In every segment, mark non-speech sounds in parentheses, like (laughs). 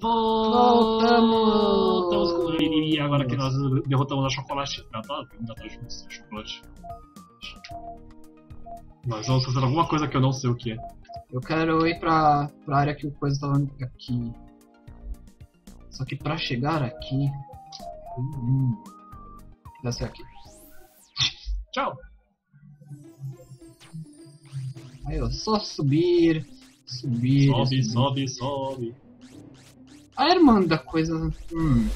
Voltamos! Voltamos com e agora que nós derrotamos a chocolate. Ah, tá, ainda tá junto esse chocolate. Nós vamos fazer alguma coisa que eu não sei o que é. Eu quero ir pra, pra área que o coisa tava aqui. Só que pra chegar aqui. Hum, vai ser aqui. Tchau! Aí, ó, só subir. Subir. Sobe, subir. sobe, sobe. A irmã da coisa. Hum.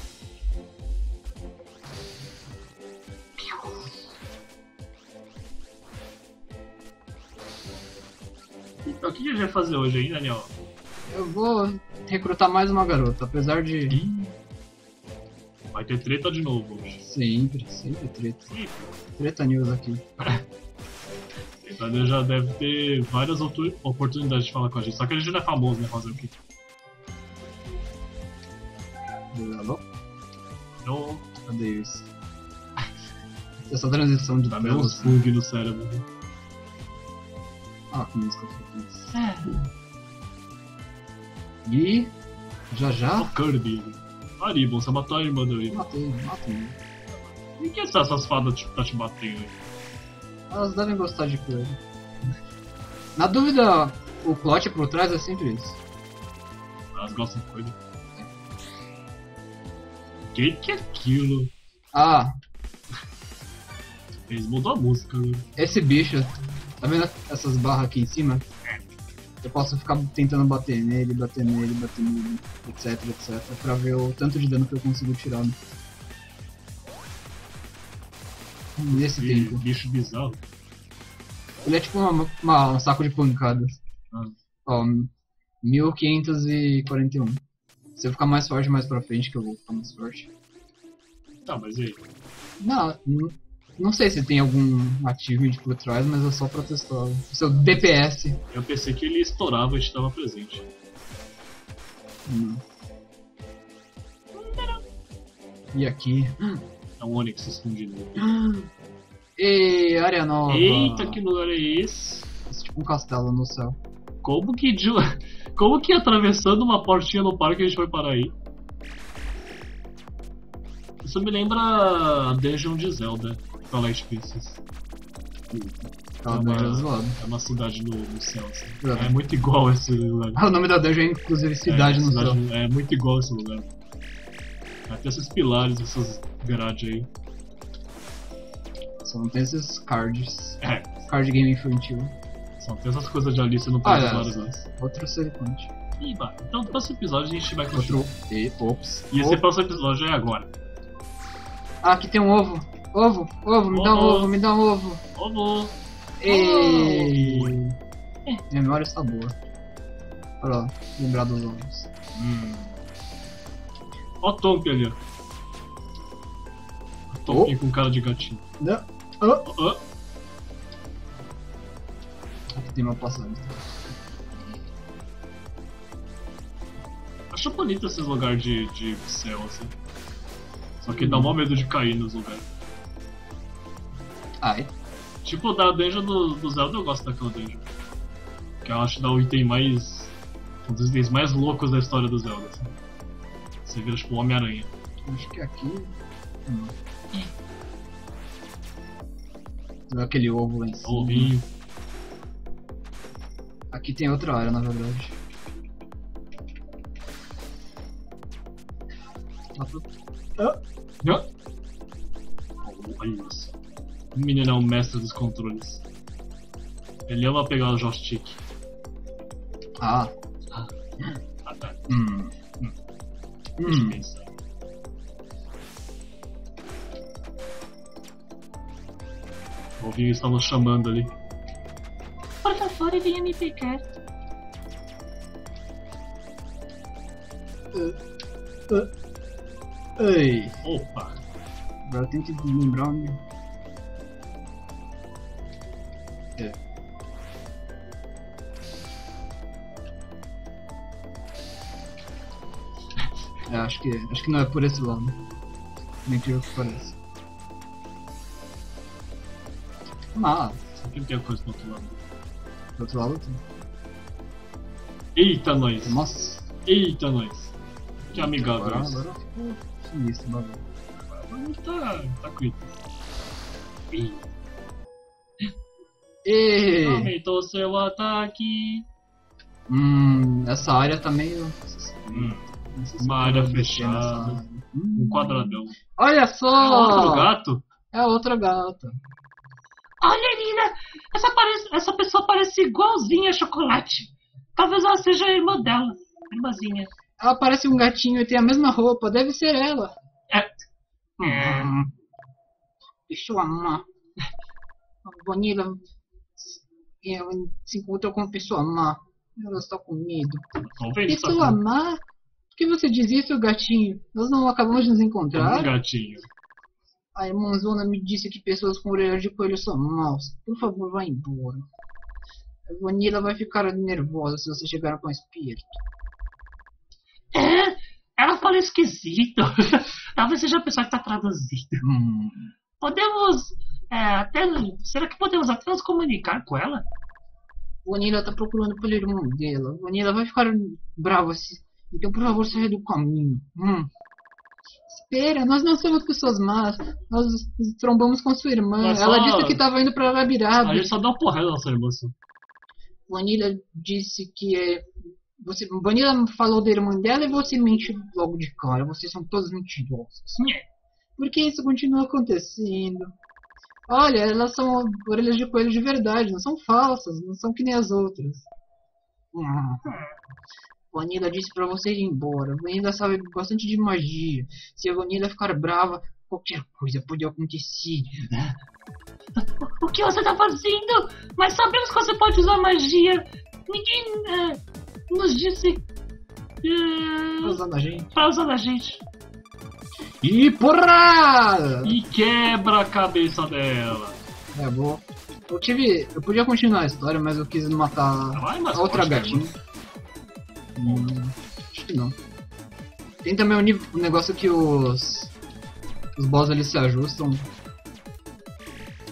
Então o que a gente vai fazer hoje aí, Daniel? Eu vou recrutar mais uma garota, apesar de. Ih, Vai ter treta de novo hoje. Sempre, sempre treta. Ih, Treta news aqui. O (laughs) Daniel já deve ter várias oportunidades de falar com a gente. Só que a gente não é famoso, né? Fazer o quê? Isso? Essa transição de dá uns telas. bug no cérebro. Ah, que música feliz. E. Já O já? Kirby. Aribon, você matou a irmã do Aribon. Matei, matei. E que essas fadas te- tá te batendo aí? Elas devem gostar de coisa. Na dúvida, o plot por trás é sempre isso. Elas gostam de coisa. O que que é aquilo? Ah, Eles mudou a música, né? esse bicho, tá vendo essas barras aqui em cima? Eu posso ficar tentando bater nele, bater nele, bater nele, etc, etc, pra ver o tanto de dano que eu consigo tirar. Nesse Bi- tempo. Bicho bizarro. Ele é tipo uma, uma- um saco de pancadas. Ah. Ó, 1541. Se eu ficar mais forte mais pra frente, que eu vou ficar mais forte. Tá, mas e aí? Não, não, sei se tem algum achievement por trás, mas é só pra testar. O seu DPS. Eu pensei que ele estourava e estava presente. Não. E aqui. É um Onix escondido. (gasps) E área nova. Eita, que lugar é esse? É tipo um castelo no céu. Como que de... (laughs) Como que atravessando uma portinha no parque a gente foi parar aí? Isso me lembra a Dungeon de Zelda, Twilight Princess. Aquela É uma-. É uma cidade no, no céu, assim. É. É muito igual esse lugar. Ah, o nome da dungeon é inclusive Cidade é, no Céu. cidade- É muito igual esse lugar. Até esses pilares, essas grades aí. Só não tem esses cards. É, Card game infantil. só tem essas coisas de Alice no Ah, País é. das Maravilhas. Outro Serpente. Ih, vai. Então, no próximo episódio a gente vai continuar. Outro. E, ops. E esse próximo episódio é agora. Ah, aqui tem um ovo. Ovo, ovo, me dá um Ovo. ovo, me dá um ovo. Vamos! Ei. Minha memória está boa. Olha lá, lembrar dos ovos. Hum. Ó o Tomp ali, ó. O Tomp com cara de gatinho. Não. Ó, ó. Aqui tem uma passagem. Acho bonito esses lugares de, de céu, assim. Só que dá mó medo de cair nos lugares. Ai, Tipo, da dungeon do, do Zelda eu gosto daquela dungeon. Que eu acho que dá o item mais. Um dos itens mais loucos da história do Zelda. Assim. Você vira tipo o Homem-Aranha. acho que aqui. Hum. Tem Aquele ovo lá em cima. Ovinho. Aqui tem outra área, na verdade. Ah, tô- Ó. Olha isso. O menino é o mestre dos controles. Ele ama pegar o joystick. Ah, Ah, tá. hum. Hum. Hum. pensar. O ovinho está nos chamando ali. Por favor, venha me pegar. Ei, Opa! agora tem que lembrar onde. É. É, acho que, acho que não é por esse lado. Nem que que parece. Mas, Sempre tem coisa do outro lado. do outro lado tem. Eita, nós! Nossa, Eita, nós! Que amigável Agora, agora ficou sinistro o bagulho. Tá, tá E... Aumentou seu ataque. Hum, essa área tá meio. Hum, se Uma área nessa fechada. Hum, um quadradão. Olha só! Outro gato? É outra gata. Olha, Nina, essa, parece, essa pessoa parece igualzinha a Chocolate. Talvez ela seja a irmã dela. Irmãzinha. Ela parece um gatinho e tem a mesma roupa, deve ser ela. É. Hum. Deixa eu amar. A Vanilla ela se encontrou com uma pessoa má. Ela está com medo. Pessoa má? Por que você diz isso, gatinho? Nós não acabamos de nos Um encontrar? gatinho. A irmãzona me disse que pessoas com orelhas de coelho são maus. Por favor, vá embora. A Vanilla vai ficar nervosa se você chegar com espírito. É, ela fala esquisito. (laughs) Talvez seja a pessoa que tá traduzindo. Hum. Podemos é, até. Será que podemos até nos comunicar com ela? Vanilla tá procurando pelo irmão dela. Vanilla vai ficar brava se. Então, por favor, saia do caminho. Hum. Espera, nós não somos pessoas más. Nós nos trombamos com sua irmã. Ela só- disse que estava indo pra A Labirado. gente só dá uma porrada na nossa irmã. Vanilla disse que é. Você, Vanilla falou da irmã dela e você mente logo de cara. Vocês são todos mentirosos. (laughs) Por que isso continua acontecendo? Olha, elas são orelhas de coelho de verdade, não são falsas, não são que nem as outras. Hum. (laughs) Vanilla disse pra você ir embora. Vanilla sabe bastante de magia. Se a Vanilla ficar brava, qualquer coisa pode acontecer. (laughs) O que você tá fazendo? Mas sabemos que você pode usar magia. Ninguém é, nos disse. Tá É, usando a gente. pra usar na gente. E porrada! E quebra a cabeça dela. É, vou. Eu tive. Eu podia continuar a história, mas eu quis matar mais a outra que a gatinha. Hum, acho que não. Tem também o, nível- o negócio que os. Os boss eles se ajustam.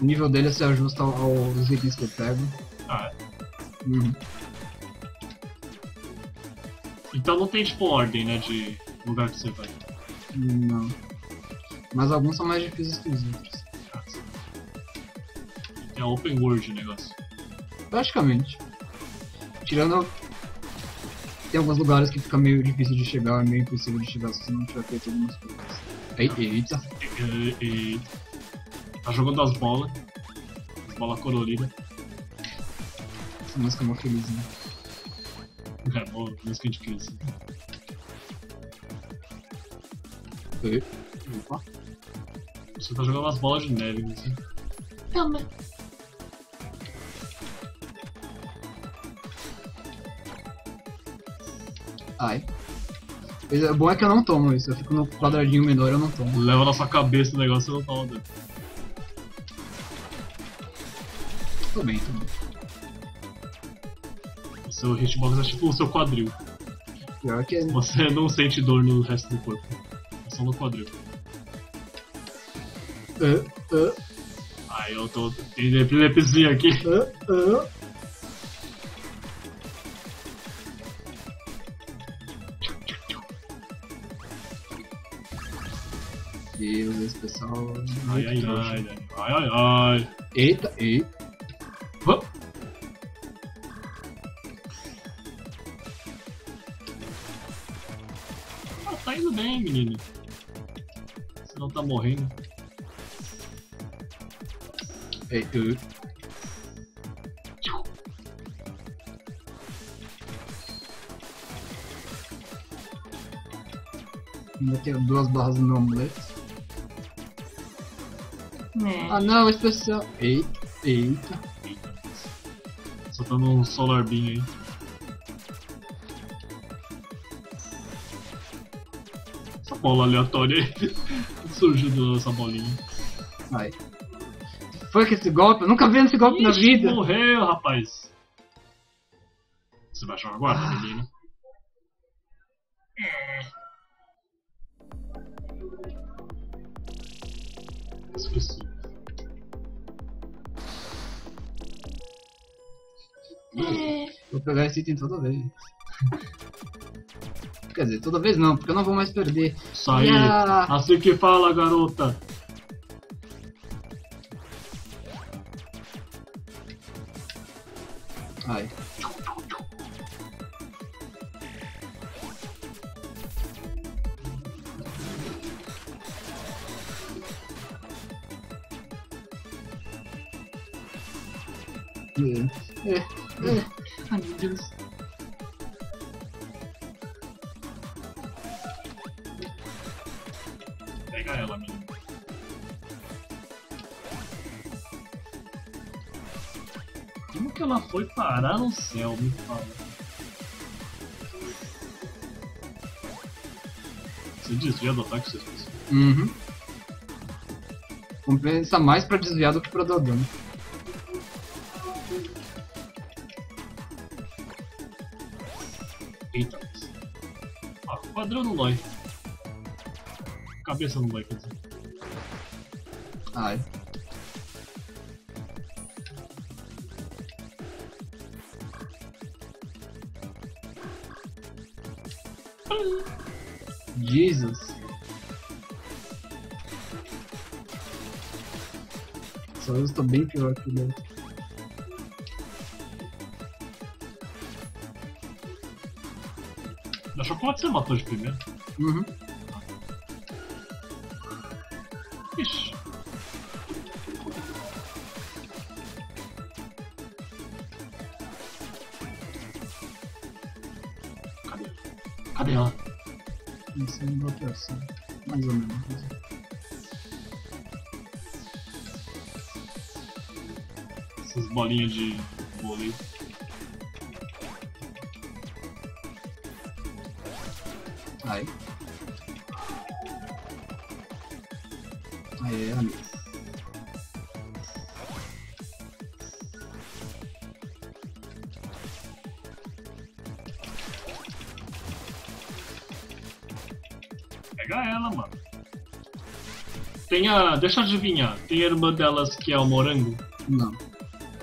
O nível deles se ajusta ao- aos itens que eu pego. Ah, é. Hum. Então não tem tipo ordem, né? De lugar que você vai. Não. Mas alguns são mais difíceis que os outros. É open world o negócio. Praticamente. Tirando. Tem alguns lugares que fica meio difícil de chegar, meio impossível de chegar se você não tiver feito algumas coisas. Ei, eita. E, e- tá jogando as bolas. As bolas coloridas. Essa música é uma felizinha. É, boa, música de criança. Ei. Opa. Você tá jogando as bolas de neve, né? assim. Também. Ai. O bom é que eu não tomo isso, eu fico no quadradinho menor eu não tomo. Leva na sua cabeça o negócio e não tá rodando. Tô bem, tô bem. Seu hitbox é tipo o seu quadril. Pior que. Você não sente dor no resto do corpo. É só no quadril. Ah, ah, Aí eu tô. Tem epilepsia aqui. ah, ah. Deus, esse pessoal. é Ai, ai, ai, ai, ai, ai. Eita, eita. Tá indo bem, menino. Você não tá morrendo. Ei, ei. Ainda tenho duas barras no meu amuleto. É. Ah não, especial. Eita, eita. Soltando um solar beam aí. Bola aleatória aí. (laughs) Surgiu dessa bolinha. Ai. Foi que esse golpe? Eu nunca vi esse golpe na Ixi, vida. Morreu, rapaz. Você vai jogar agora, menino? Esqueci. Vou pegar esse item toda vez. Quer dizer, toda vez não, porque eu não vou mais perder. Isso aí. Ya. Assim que fala, garota. Ai. É, é, é. Ai meu Deus. Foi parar no céu, me fala? Você desvia do ataque, vocês pensam? Uhum. Compensa mais pra desviar do que pra dar dano. Eita. Ó, quadrão no Loi. Cabeça no Loi, quer dizer. Ai. Jesus. Só eu estou bem pior que outro. Da chocolate você matou de primeiro. Uhum. Ixi. Bloqueação. Mais ou menos. Essas bolinhas de vôlei. Aê, amigo. Tem a. Deixa eu adivinhar. Tem a irmã delas que é o morango. Não.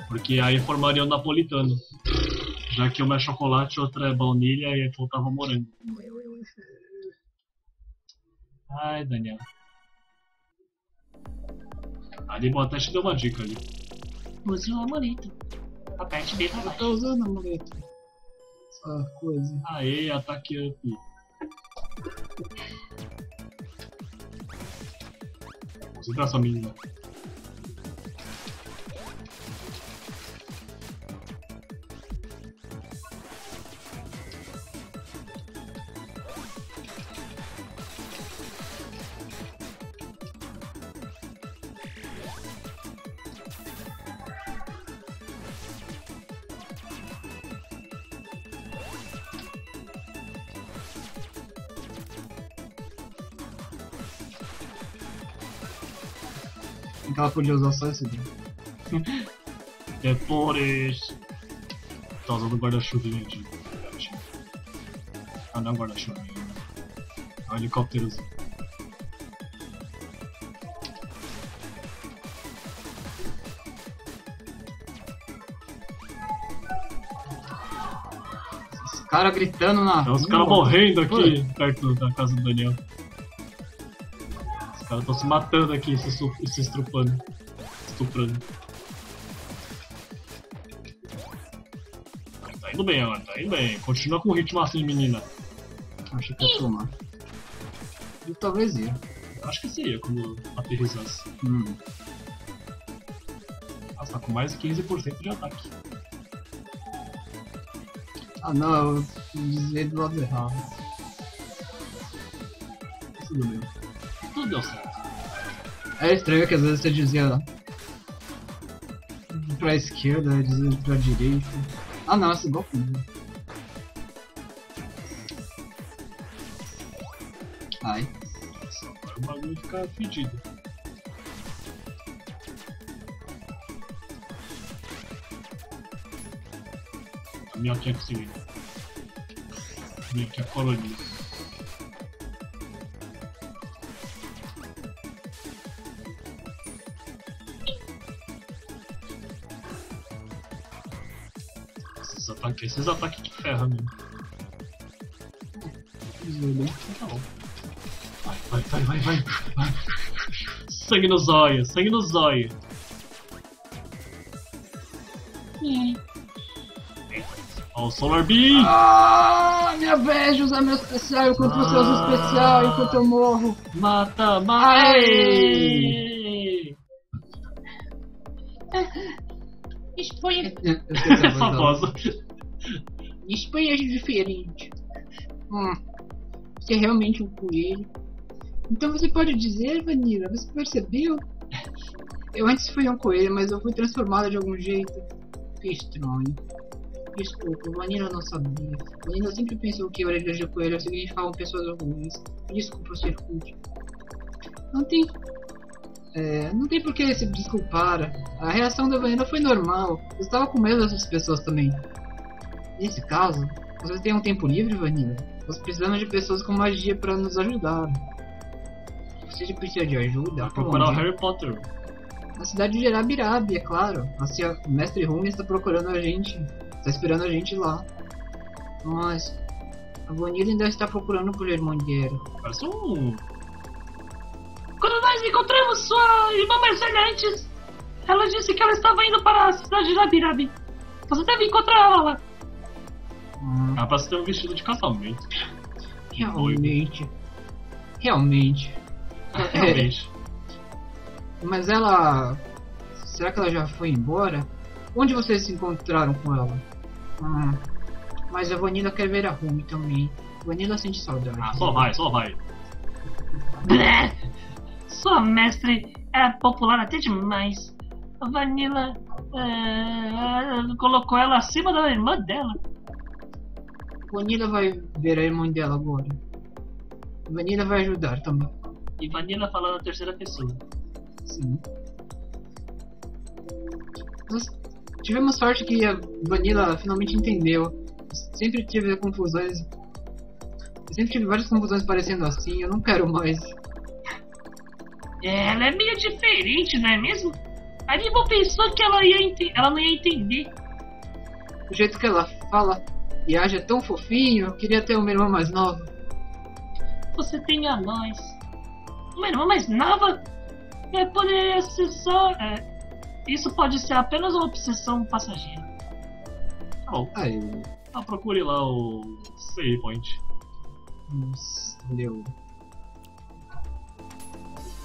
Porque aí formaria o napolitano. Já que uma é chocolate, outra é baunilha e aí faltava morango. Ai, Daniel. Ali bom, até te deu uma dica ali. Use o amuleto. Aperte B pra Eu tô baixo. usando amuleto. Essa coisa. Aê, ataque up. Concentração mínima. Então ela podia usar só esse. É por isso. Tá usando guarda-chuva, gente. Ah, não é um guarda-chuva. É um helicópterozinho. Os caras gritando na Tem uns rua. caras morrendo aqui Oi. perto da casa do Daniel. Caras estão se matando aqui, se, se estrupando. Estuprando. Tá indo bem agora, tá indo bem. Continua com o ritmo assim, menina. Acho que ia tomar. E talvez ia. Acho que seria quando aterrissasse. Hum. Nossa, tá com mais de 15% de ataque. Ah não, eu desviei do lado errado. Tudo bem. Tudo deu certo. É estranho que às vezes você dizia pra esquerda, dizia pra direita. Ah não, esse golpe não. Ai. Nossa, agora o bagulho fica fedido. A minhoquinha conseguiu. A minhoquinha colonia. Esses ataques, esses ataques que ferram mesmo. Vai, vai, vai, vai, vai. vai. Sangue no zóio, sangue no zóio. Ó, o Solar Beam! Ah, minha vez de usar meu especial enquanto você usa o especial enquanto eu morro. Mata, mata! Esqueci a voz dela. Famosa. Espanha é diferente. Hum, você é realmente um coelho. Então você pode dizer, Vanilla, você percebeu? Eu antes fui um coelho, mas eu fui transformada de algum jeito. Que estranho. Desculpa, Vanilla não sabia. Vanilla sempre pensou que orelhas de coelho significavam pessoas ruins. Desculpa ser rude. Não tem. É, não tem por que se desculpar. A reação da Vanilla foi normal. Eu estava com medo dessas pessoas também. Nesse caso, você tem um tempo livre, Vanilla? Nós precisamos de pessoas com magia para nos ajudar. Você precisa de ajuda? Vai procurar o? Harry Potter. Na cidade de Arabirabi, é claro. Assim, o mestre Rumi está procurando a gente. Está esperando a gente lá. Mas a Vanilla ainda está procurando por Irmandiero. Parece um. Nós encontramos sua irmã mais velha antes, ela disse que ela estava indo para a cidade de Abirabi. Você deve encontrar ela lá. Hum, Ela parece ter um vestido de casamento. realmente. Realmente. Realmente. (laughs) Mas ela. Será que ela já foi embora? Onde vocês se encontraram com ela? Hum, Mas a Vanilla quer ver a Rumi também. Vanilla sente saudade. Ah, só vai, só vai. (laughs) Sua mestre é popular até demais. A Vanilla é, colocou ela acima da irmã dela. Vanilla vai ver a irmã dela agora. Vanilla vai ajudar também. E Vanilla falando na terceira pessoa. Sim. Nós tivemos sorte que a Vanilla finalmente entendeu. Sempre tive confusões. Sempre tive várias confusões parecendo assim, eu não quero mais. Ela é meio diferente, não é mesmo? A Nibble pensou que ela, ia ela não ia entender. O jeito que ela fala e age é tão fofinho, eu queria ter uma irmã mais nova. Você tem a nós. Uma irmã mais nova? É, poderia ser só. é, isso pode ser apenas uma obsessão passageira. Tá bom. Aí, Então procure lá o save point. nossa, deu.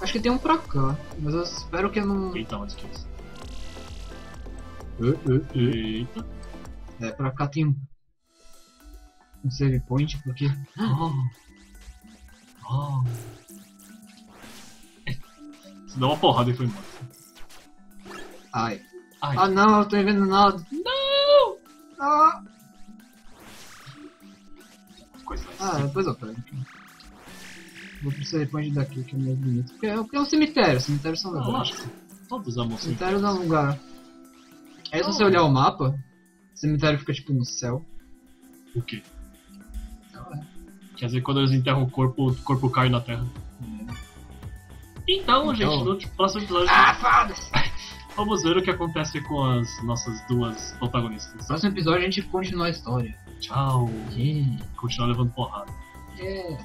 Acho que tem um pra cá, mas eu espero que eu não. Eita, onde que é isso? Uh, uh. Eita. É, pra cá tem um. Um save point, porque. (gasps) Oh. Oh. Você deu uma porrada e foi embora. Ai. Ai. Ah não, eu tô vendo nada. Não! Ah, Coisa ah assim. depois eu pego. Vou pro point daqui, que é mais bonito. Porque é, porque é um cemitério, cemitérios são Ah, legais. lógico. Todos amam sim. Cemitério é um lugar. Aí se você olhar o mapa, o cemitério fica tipo no céu. O quê? Então, é. Quer dizer, quando eles enterram o corpo, o corpo cai na terra. Então, Então- gente, no próximo episódio Ah, foda-se! (laughs) vamos ver o que acontece com as nossas duas No protagonistas. próximo episódio a gente continua a história. Tchau. Yeah. Continuar levando porrada. Yeah.